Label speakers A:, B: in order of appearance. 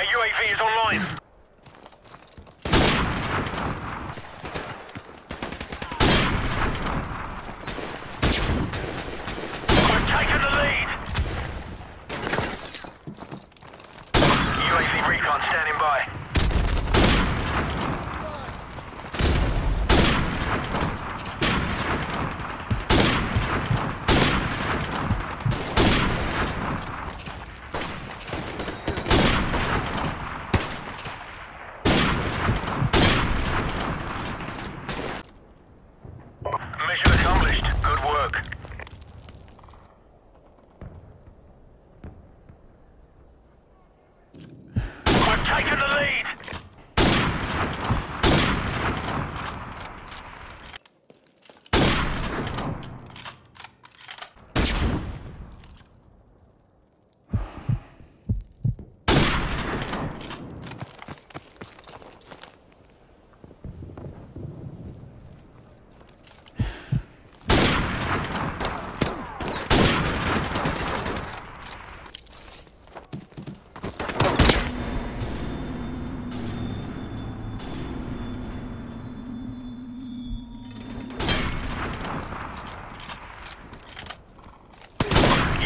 A: Our UAV is online. We've taken the lead. UAV recon standing by. Good work. We've taken the lead.